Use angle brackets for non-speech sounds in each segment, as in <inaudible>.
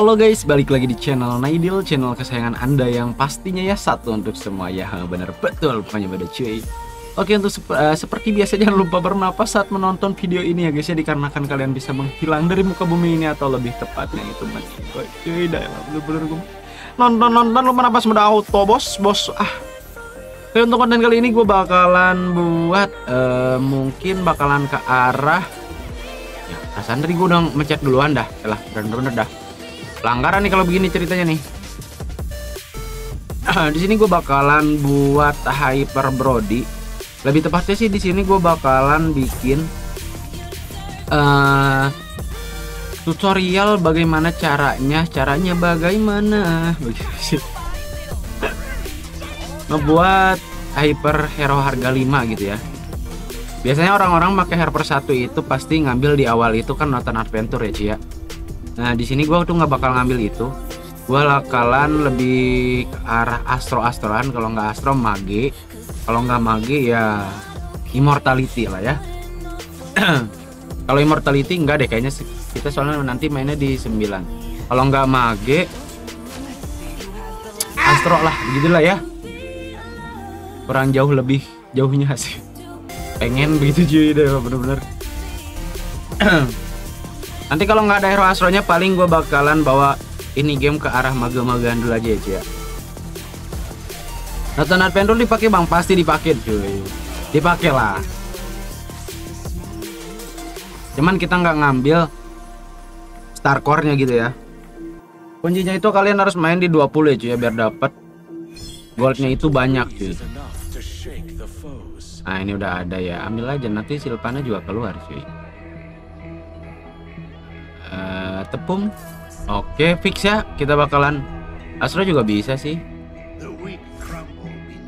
Halo guys, balik lagi di channel Naidil, channel kesayangan anda yang pastinya ya satu untuk semua ya. Bener betul pokoknya pada cuy. Oke untuk sep uh, seperti biasa jangan lupa bernapas saat menonton video ini ya guys ya dikarenakan kalian bisa menghilang dari muka bumi ini atau lebih tepatnya itu meninggal cuy dah bener-bener gue nonton nonton lu bernapas mudah auto bos bos ah. Oke untuk konten kali ini gue bakalan buat uh, mungkin bakalan ke arah ya perasaan tadi gue udah mencet duluan dah. Lah bener-bener dah pelanggaran nih kalau begini ceritanya nih. Di sini gue bakalan buat hyper brody. Lebih tepatnya sih di sini gue bakalan bikin uh, tutorial bagaimana caranya caranya bagaimana. <laughs> Ngebuat hyper hero harga 5 gitu ya. Biasanya orang-orang pakai hyper satu itu pasti ngambil di awal itu kan nonton adventure ya Cia nah di sini gue tuh nggak bakal ngambil itu. Gue bakalan lebih ke arah astro astroan kalau nggak astro mage. Kalau nggak mage ya immortality lah ya. <clears throat> Kalau immortality enggak deh kayaknya kita soalnya nanti mainnya di 9 kalau nggak mage astro lah begitulah ya. Kurang jauh lebih jauhnya sih. Pengen begitu cuy deh bener-bener <clears throat> nanti kalau nggak ada hero astronya paling gue bakalan bawa ini game ke arah mage-magean dulu aja ya. Nathan Adventure dipakai bang? Pasti dipakai cuy. Dipakai lah. Cuman kita nggak ngambil star core nya gitu ya. Kuncinya itu kalian harus main di 20 ya cuy biar dapat goldnya itu banyak cuy. Nah ini udah ada ya. Ambil aja nanti silpana juga keluar cuy uh, tepung. Oke fix ya. Kita bakalan Astro juga bisa sih.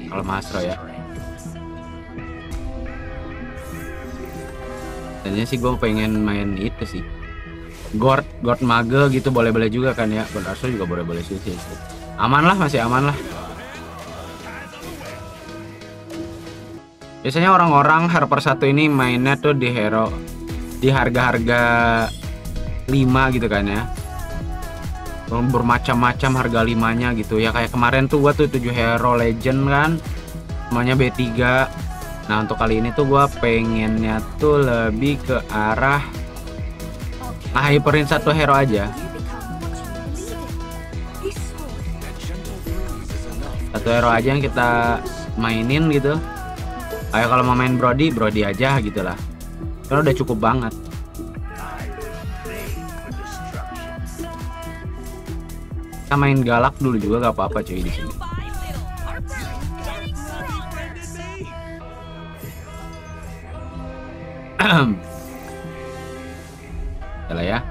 Kalau Astro ya. Tadinya sih gue pengen main itu sih. Gord, Gord Mage gitu boleh-boleh juga kan ya. Gord Astro juga boleh-boleh sih, sih. Aman lah masih aman lah. Biasanya orang-orang Harper satu ini mainnya tuh di hero. Di harga-harga 5 gitu kan ya. Bermacam-macam harga limanya gitu. Ya kayak kemarin tuh gua tuh 7 hero legend kan. Namanya B3 nah untuk kali ini tuh gua pengennya tuh lebih ke arah nah hyperin satu hero aja. Satu hero aja yang kita mainin gitu. Ayo kalau mau main Brody Brody aja gitu lah karena udah cukup banget kita main galak dulu juga gak apa-apa cuy di sini. <clears throat> Yalah ya.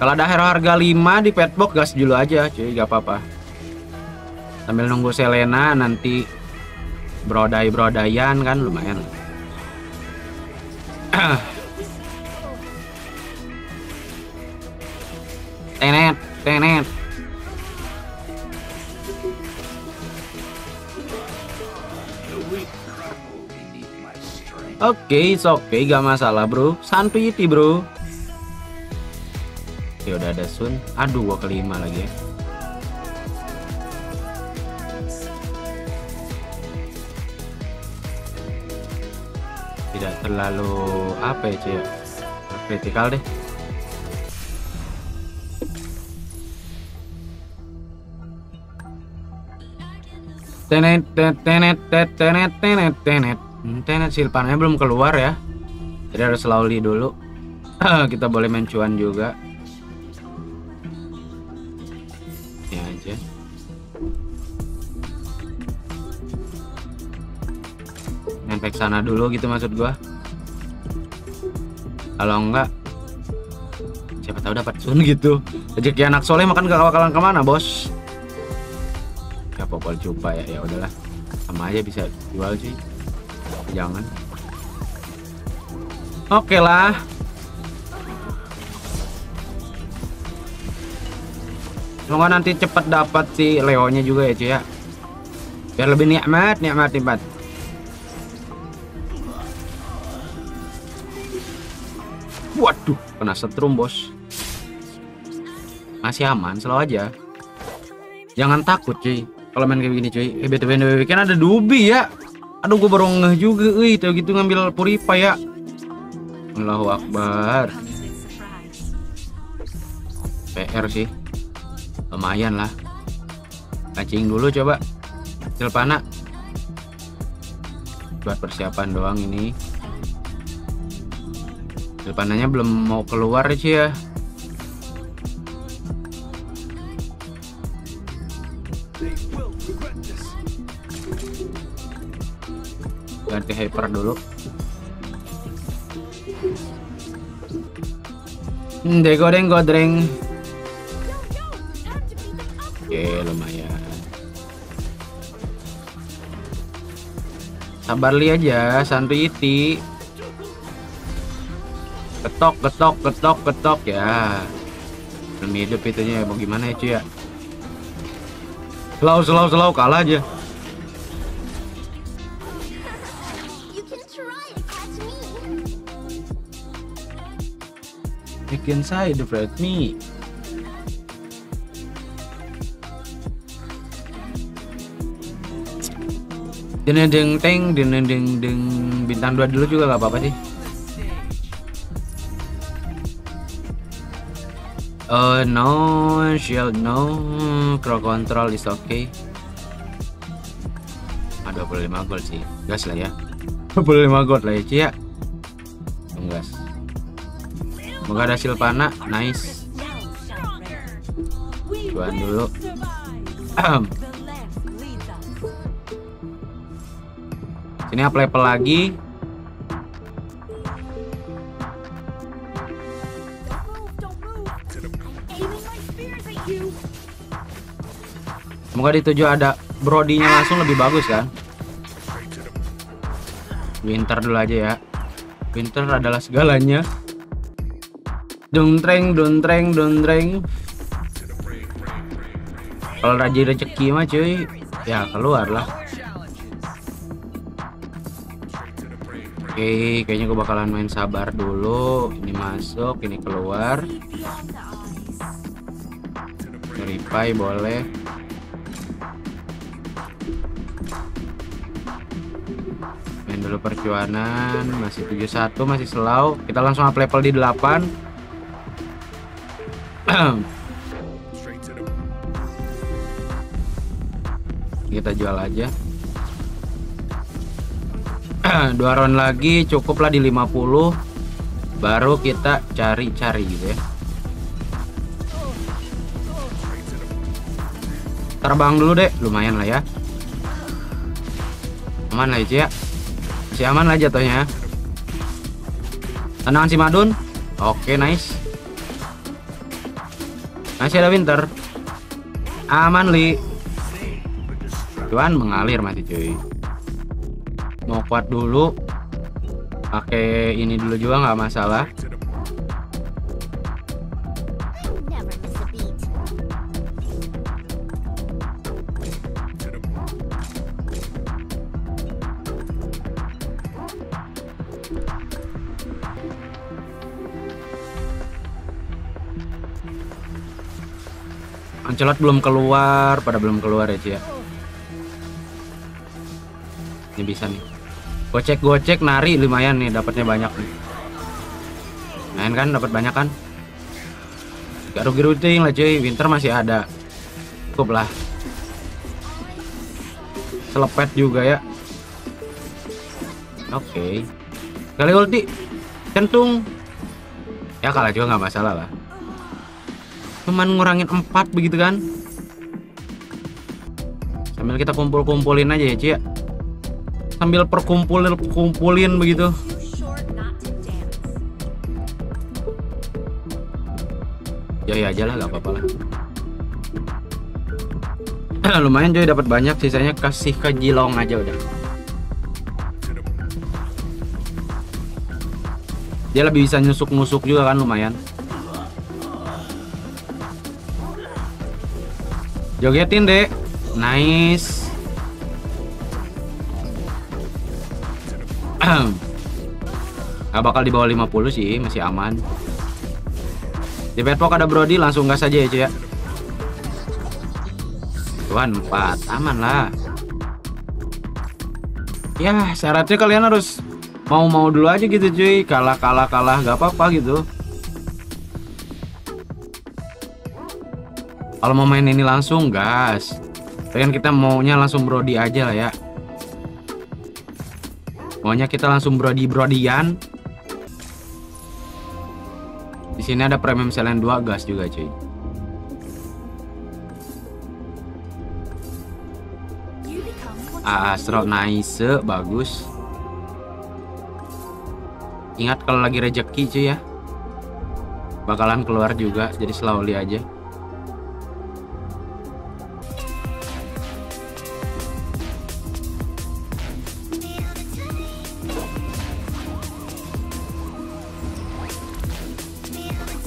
Kalau ada hero harga 5 di petbox gas dulu aja cuy, gak apa-apa. Sambil nunggu Selena nanti brodai-brodayan kan lumayan. <clears throat> Oke, okay, oke, okay, gak masalah bro. Santuy bro. Oke, udah ada Sun. Aduh, gua kelima lagi ya. Tidak terlalu apa ya, cuy? Kritikal deh. Tenet tenet tenet tenet tenet tenet tenet. Silpannya belum keluar ya. Jadi harus slowly dulu. <clears throat> Kita boleh main cuan juga. Ya aja. Pack sana dulu gitu maksud gua. Kalau enggak siapa tahu dapat sun gitu. Rezeki anak soleh makan gak bakalan ke mana bos coba ya ya udahlah. Sama aja bisa jual sih. Jangan. Oke okay lah. Semoga nanti cepat dapat si Leonya juga ya cuy ya. Biar lebih nikmat nikmat nikmat. Waduh kena setrum bos. Masih aman selalu aja. Jangan takut cuy kalau main kayak gini cuy. Eh btw btw kan ada dubi ya. Aduh gue baru ngeh juga wih tuh gitu ngambil puripa ya. Allahu Akbar. PR sih. Lumayan lah. Kancing dulu coba. Silpana buat persiapan doang ini. Silpananya belum mau keluar sih ya ganti hyper dulu. Hmm, dego deng godreng oke lumayan. Sabar li aja santuy iti. Ketok ketok ketok ketok ya. Belum hidup itunya mau gimana ya cuy ya? Slow slow slow kalah aja Bikin saya the me. Deng deng teng deng deng bintang dua dulu juga gak apa-apa sih. Uh, no shield no crow control is okay. Ah, 25 gold sih. Gas lah ya. <laughs> 25 gold lah ya, Cia. Gas. Semoga ada silpana, nice. Cuan dulu. Sini up level lagi. Semoga di tujuh ada brodinya langsung lebih bagus kan. Winter dulu aja ya. Winter adalah segalanya dontreng dontreng dontreng kalau rajin rezeki mah cuy ya keluar lah oke kayaknya gue bakalan main sabar dulu. Ini masuk ini keluar. Repay boleh. Main dulu percuanan masih 71 masih selau. Kita langsung up level di 8 <clears throat> kita jual aja. <clears throat> Dua round lagi cukuplah di 50 baru kita cari-cari gitu ya. Terbang dulu deh lumayan lah ya. Aman lah ya. Si aman lah jatuhnya. Tenang si Madun. Oke nice masih ada winter. Aman, Li. Tuan mengalir mati cuy. Mau kuat dulu. Pakai ini dulu juga nggak masalah. Ancelot belum keluar, pada belum keluar ya, Cia. Ini bisa nih. Gocek-gocek nari lumayan nih, dapatnya banyak nih. Main kan dapat banyak kan? Gak rugi ruting lah cuy, winter masih ada. Cukup lah. Selepet juga ya. Oke. Okay. Kali ulti. Centung. Ya kalah juga nggak masalah lah cuman ngurangin 4 begitu kan? Sambil kita kumpul-kumpulin aja ya Cia sambil perkumpulin kumpulin begitu. Ya ya aja lah gak apa-apa lah. <clears throat> Lumayan coy dapat banyak sisanya kasih ke Jilong aja udah. Dia lebih bisa nyusuk-nusuk juga kan lumayan Jogetin deh. Nice. <clears throat> Gak bakal di bawah 50 sih, masih aman. Di petpok ada Brody langsung gas aja ya cuy ya. Tuhan 4 aman lah. Ya syaratnya kalian harus mau-mau dulu aja gitu cuy. Kalah kalah kalah gak apa-apa gitu. Kalau mau main ini langsung gas. Pengen kita maunya langsung Brody aja lah ya. Maunya kita langsung Brody Brodian. Di sini ada premium selain 2 gas juga cuy. Astro nice bagus. Ingat kalau lagi rejeki cuy ya. Bakalan keluar juga jadi slowly aja.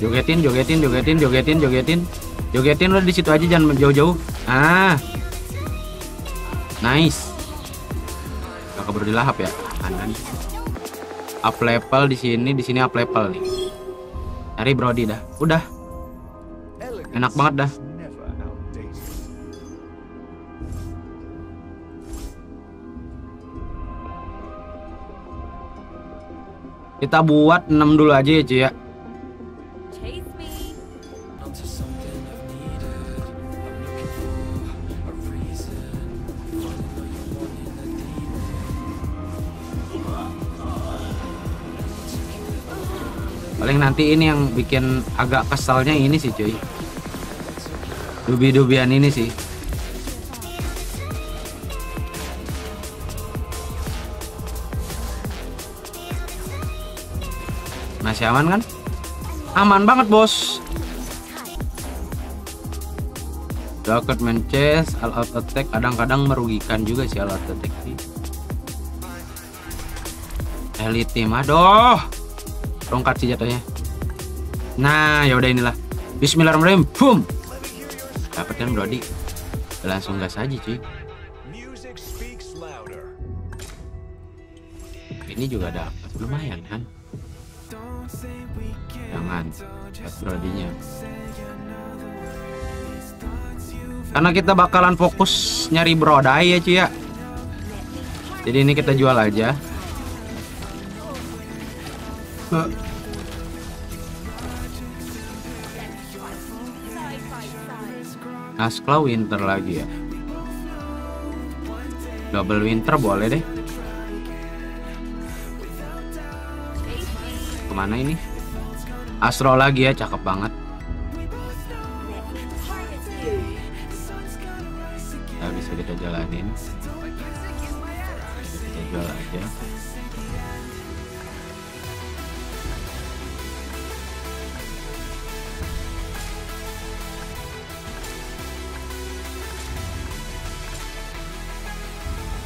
Jogetin jogetin jogetin jogetin jogetin. Jogetin lo di situ aja jangan jauh-jauh ah. Nice. Gak keburu dilahap ya. Kanan up level di sini di sini up level nih. Cari brody dah. Udah. Enak banget dah. Kita buat 6 dulu aja ya cuy ya nanti ini yang bikin agak kesalnya ini sih cuy. Dubi-dubian ini sih. Masih aman kan? Aman banget bos. Rocket man chest, all out attack kadang-kadang merugikan juga sih all out attack sih. Elite team, aduh. Tongkat sih jatuhnya nah ya udah inilah. Bismillahirrahmanirrahim. Boom. Dapat kan Brody langsung gas aja cuy. Ini juga dapat lumayan kan? Jangan. Dapat Brodinya karena kita bakalan fokus nyari Brodai ya cuy ya. Jadi ini kita jual aja Askla Winter lagi ya. Double Winter boleh deh. Ke mana ini? Astro lagi ya cakep banget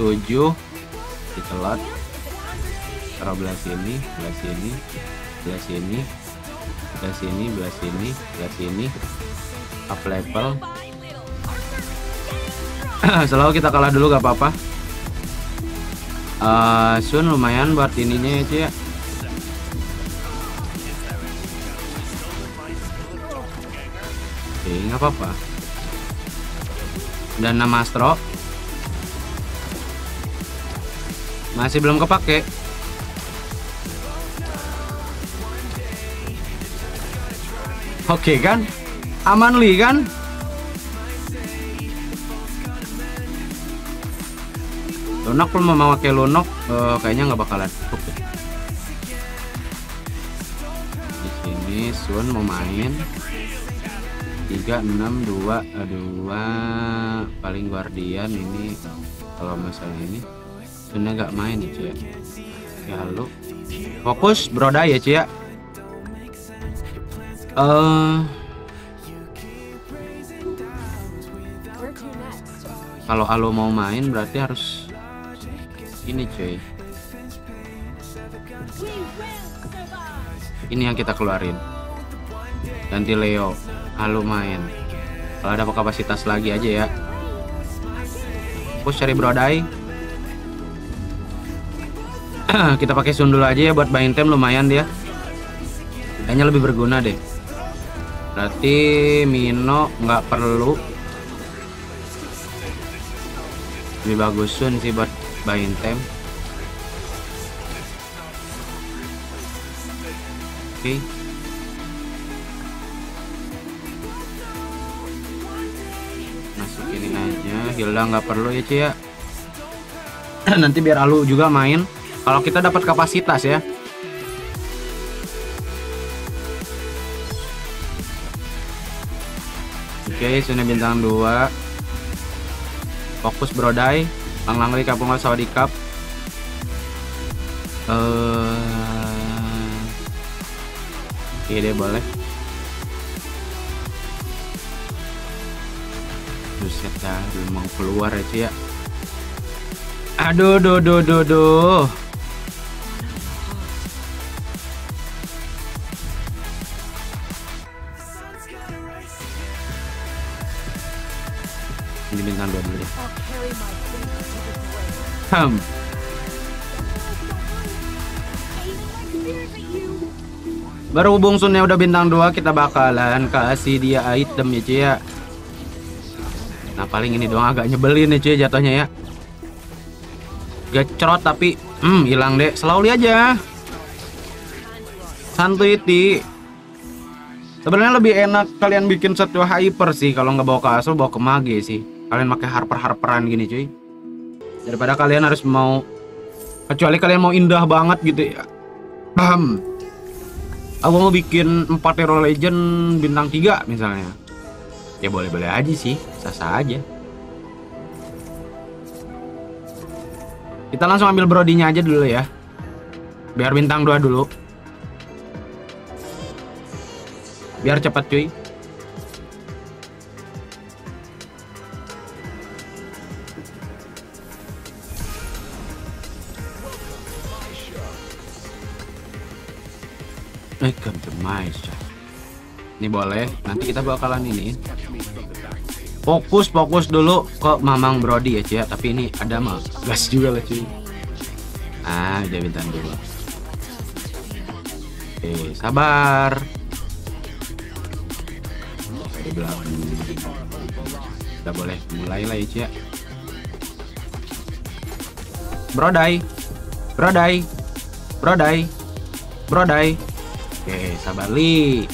7 ditelat. Taruh belah sini belah sini belah sini belah sini belah sini belah sini. Up level. <clears throat> Selalu kita kalah dulu gak apa-apa. Uh, Sun lumayan buat ininya ya ya. Oke okay, nggak apa-apa. Dan nama Astro. Masih belum kepake. Oke kan? Aman li kan? Lunok belum mau pakai lunok uh, kayaknya nggak bakalan deh. di sini Sun mau main. 3 6 2 2 paling guardian ini kalau misalnya ini Sunnya gak main ya cuy ya halo fokus broda ya cuy ya? Uh, kalau Alo mau main berarti harus ini cuy ini yang kita keluarin. Ganti Leo. Alo main. Kalau ada kapasitas lagi aja ya. Push cari Brodai <clears throat> kita pakai sun dulu aja ya buat buying time lumayan dia. Kayaknya lebih berguna deh. Berarti Mino nggak perlu. Lebih bagus Sun sih buat buying time oke. Okay. masukin ini aja. Hilda nggak perlu ya Cia. <clears throat> Nanti biar Alu juga main kalau kita dapat kapasitas ya. Oke okay, Sune bintang 2 fokus brodai lang langli kapung di cup uh, oke deh boleh. Buset dah belum mau keluar ya ya. Aduh do do do do hmm. baru bungsunnya udah bintang dua kita bakalan kasih dia item ya cuy ya nah paling ini doang agak nyebelin ya cuy jatuhnya ya. Gecrot tapi hmm hilang deh selalu aja. Santuy ti. Sebenarnya lebih enak kalian bikin satu hyper sih. Kalau nggak bawa ke asal bawa ke mage sih. Kalian pakai harper harperan gini cuy daripada kalian harus mau kecuali kalian mau indah banget gitu ya. Paham? Aku mau bikin 4 hero legend bintang 3 misalnya. Ya boleh-boleh aja sih. Sah-sah aja. Kita langsung ambil brodinya aja dulu ya. Biar bintang 2 dulu. Biar cepat cuy My shop. Ini boleh. Nanti kita bakalan ini. Fokus, fokus dulu ke Mamang Brody ya cuy. Tapi ini ada mah gas juga lah cuy. Ah, udah bintang dulu. Oke, sabar. Di belakang. Udah boleh mulai lah ya cuy. Brodai. Brodai. Brodai. Oke, sabar li.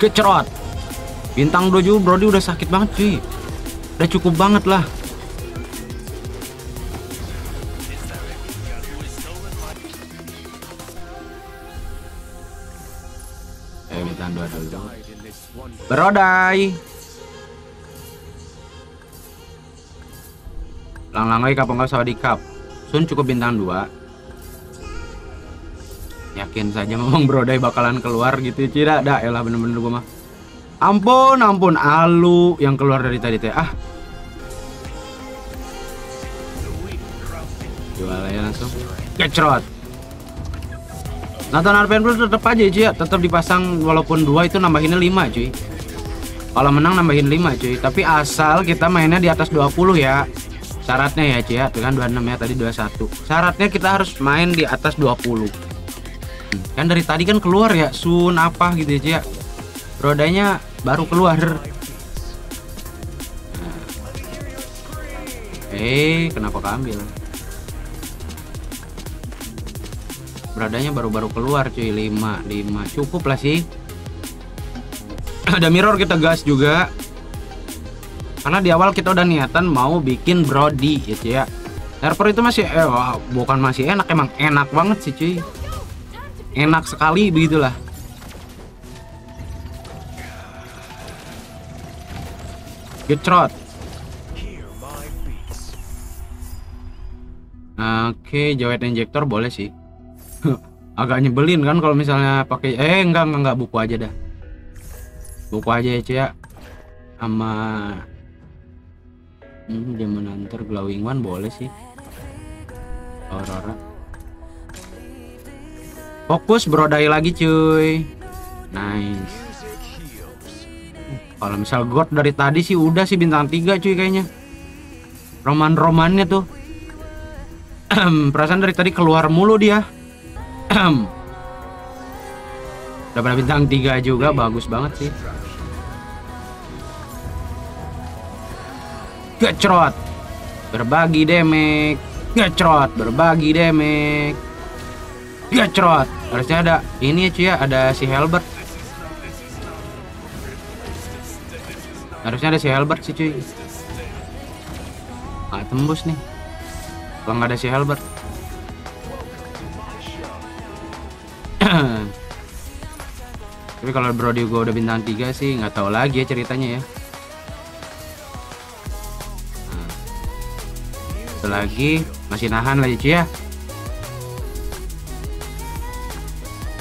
Kecerot. Bintang doju Brody udah sakit banget cuy. Udah cukup banget lah. Eh, bintang dua dulu. Lang langai kapal nggak di cup. Sun cukup bintang 2 Yakin saja memang Brodai bakalan keluar gitu Tidak, dah elah bener-bener gue mah. Ampun, ampun Alu yang keluar dari tadi teh. Ah. Jual ya langsung. Kecrot. Nathan Arpen Plus tetap aja cuy ya Tetap dipasang walaupun dua itu nambahinnya 5 cuy. Kalau menang nambahin 5 cuy. Tapi asal kita mainnya di atas 20 ya syaratnya ya Cia ya. kan 26 ya tadi 21 syaratnya kita harus main di atas 20 hmm, kan dari tadi kan keluar ya sun apa gitu ya Cia ya. rodanya baru keluar. Nah. eh kenapa keambil? Rodanya baru-baru keluar cuy 5 5 cukup lah sih. Ada mirror kita gas juga karena di awal kita udah niatan mau bikin brody gitu ya Harper itu masih eh, wah, bukan masih enak emang enak banget sih cuy enak sekali begitulah Gecrot Oke, jawet injektor boleh sih. <laughs> Agak nyebelin kan kalau misalnya pakai eh enggak enggak enggak buku aja dah. Buku aja ya, Cia. Sama Hmm, Demon Hunter Glowing One boleh sih. Aurora. Fokus brodai lagi cuy. Nice. Kalau misal God dari tadi sih udah sih bintang 3 cuy kayaknya. Roman-romannya tuh. perasaan dari tadi keluar mulu dia dapat bintang 3 juga bagus banget sih gecrot. Berbagi demek. Gecrot berbagi demek. Gecrot. Harusnya ada ini ya cuy ya. Ada si Helbert. Harusnya ada si Helbert sih cuy. Nggak tembus nih. Kalau nggak ada si Helbert. <clears throat> Tapi kalau Brody gue udah bintang 3 sih nggak tahu lagi ya ceritanya ya nah, lagi masih nahan lagi cuy ya.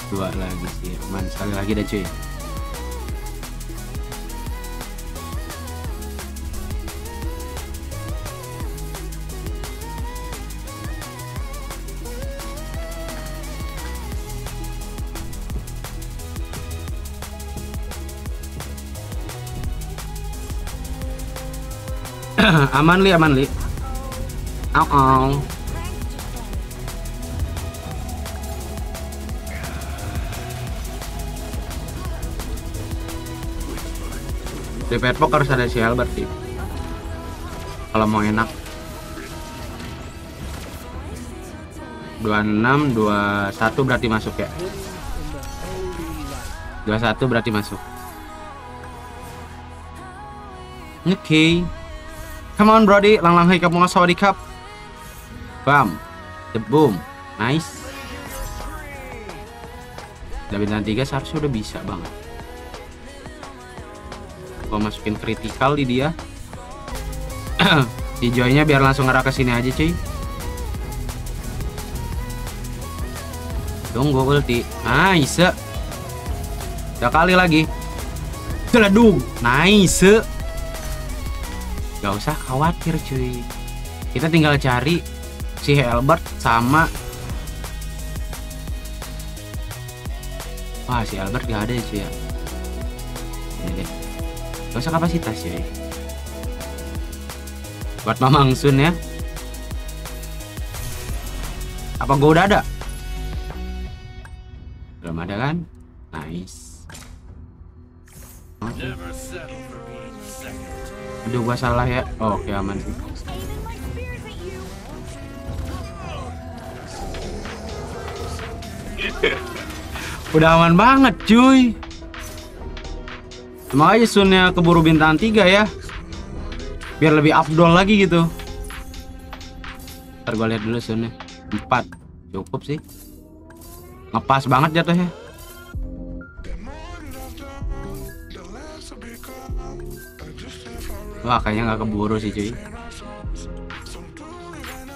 Dua lagi sih aman sekali lagi dah cuy <clears throat> aman li aman li au au di petpok harus ada si sih kalau mau enak. 26 21 berarti masuk ya? 21 berarti masuk. Oke. Okay. come on brody. Lang lang hai kamu di cup bam. Boom. Nice. Udah bintang 3 seharusnya udah bisa banget. Gua masukin kritikal di dia. <clears throat> Di joynya biar langsung ngarah ke sini aja cuy. Tunggu ulti. Nice. Udah kali lagi. Celedung nice. Gak usah khawatir cuy. Kita tinggal cari si Helbert sama wah si Albert gak ada ya cuy ya. Ini deh. Gak usah kapasitas ya. Buat Mamang Sun ya. Apa gue udah ada? Belum ada kan? Nice. Aduh gua salah ya. Oh, Oke aman. sih <laughs> Udah aman banget cuy. Cuma aja Sunnya keburu bintang 3 ya. Biar lebih abdol lagi gitu. Ntar gue lihat dulu Sunnya. 4 Cukup sih. Ngepas banget jatuhnya. Wah kayaknya nggak keburu sih cuy.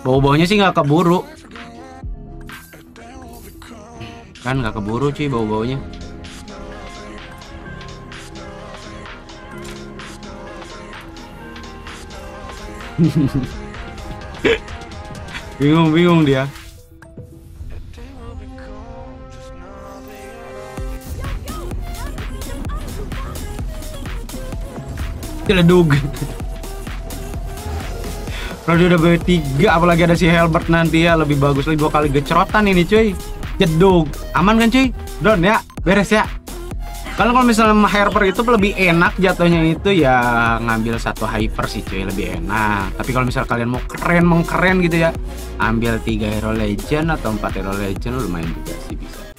Bau-baunya sih nggak keburu Kan nggak keburu cuy bau-baunya <laughs> Bingung-bingung dia. Celedug. Kalau udah B3 apalagi ada si Helbert nanti ya lebih bagus lagi dua kali gecerotan ini cuy. Jedug. Aman kan cuy? Don ya. Beres ya. Kalau kalau misalnya hyper itu lebih enak jatuhnya itu ya ngambil satu hyper sih cuy lebih enak. Tapi kalau misalnya kalian mau keren mengkeren gitu ya, ambil tiga hero legend atau empat hero legend lumayan juga sih bisa.